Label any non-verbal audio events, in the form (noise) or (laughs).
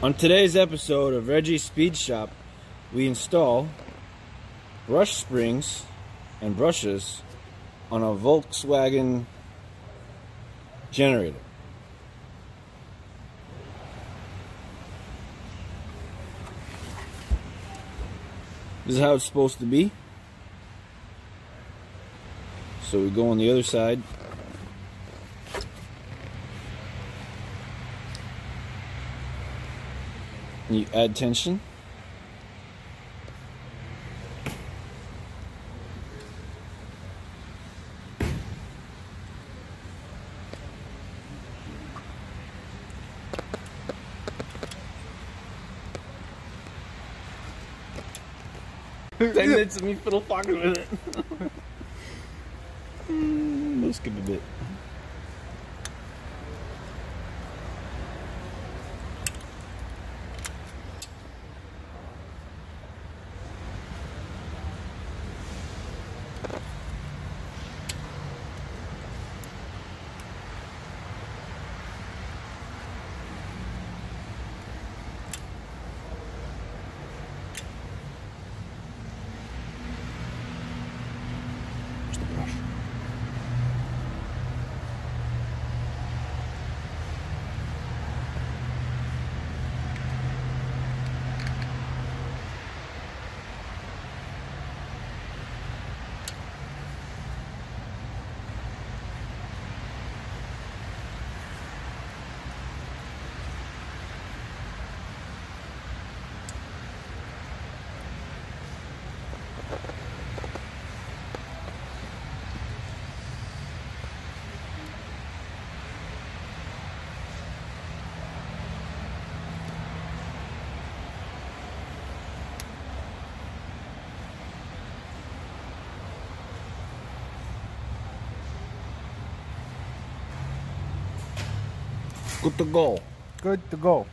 On today's episode of Reggie's Speed Shop, we install brush springs and brushes on a Volkswagen generator. This is how it's supposed to be. So we go on the other side. You add tension. Ten minutes of me fiddle fucking with it. (laughs) mm, we'll skip a bit. Where's the brush? Good to go. Good to go.